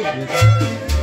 Isso.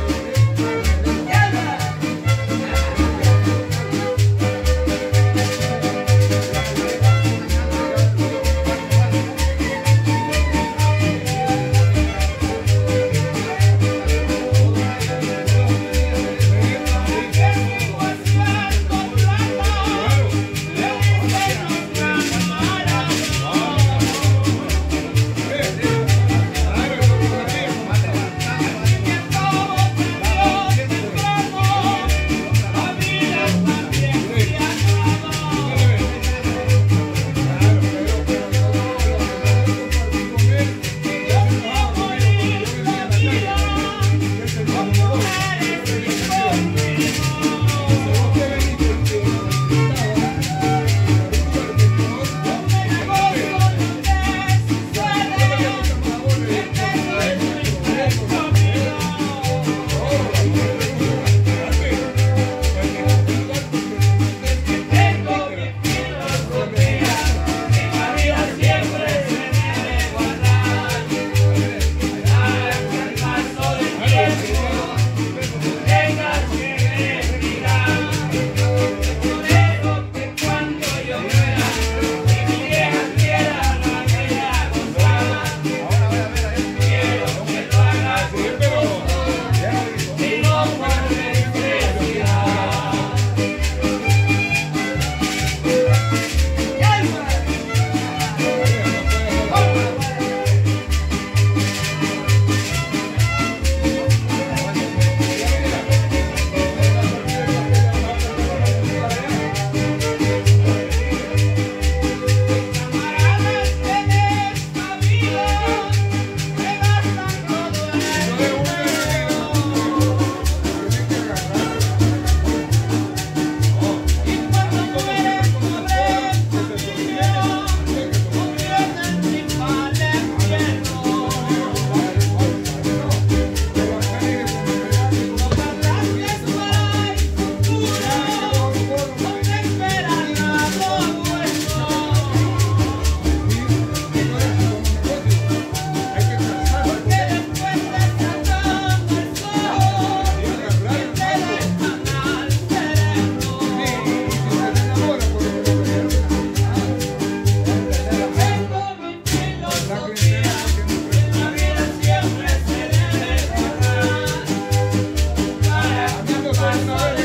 I'm sorry.